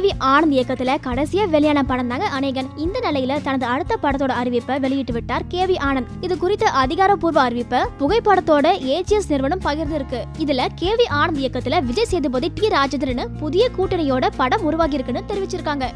KV Anand இயக்கத்துல கடைசியா வெளியான படம் தாங்க அநேகன். இந்த நிலையில தனது அடுத்த படத்தோட அறிவிப்பை வெளியிட்டு விட்டார் கே வி ஆனந்த். இது குறித்த அதிகாரப்பூர்வ அறிவிப்பை புகைப்படத்தோட ஏஜிஎஸ் நிறுவனம் பகிர்ந்து இருக்கு இதுல கே வி ஆனந்த் இயக்கத்துல விஜய் சேதுபதி டி ராஜேந்திரன் புதிய கூட்டணியோட படம் உருவாகி இருக்குன்னு தெரிவிச்சிருக்காங்க.